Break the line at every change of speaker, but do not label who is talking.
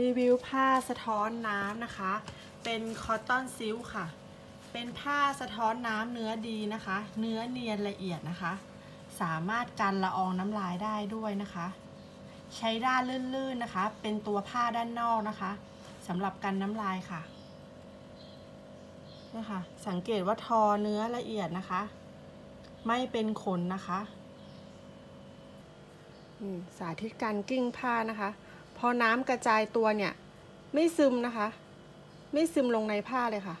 รีวิวผ้าสะท้อนน้ำนะคะ เป็นคอตตอนซิลค่ะ เป็นผ้าสะท้อนน้ำเนื้อดีนะคะ เนื้อเนียนละเอียดนะคะ สามารถกันละอองน้ำลายได้ด้วยนะคะ ใช้ด้านลื่นๆนะคะ เป็นตัวผ้าด้านนอกนะคะสำหรับกันน้ำลายค่ะนี่ค่ะสังเกตว่าทอเนื้อละเอียดนะคะ ไม่เป็นขนนะคะอืมสาธิตการกิ้งผ้านะคะ พอน้ำกระจายตัวเนี่ย ไม่ซึมนะคะ ไม่ซึมลงในผ้าเลยค่ะ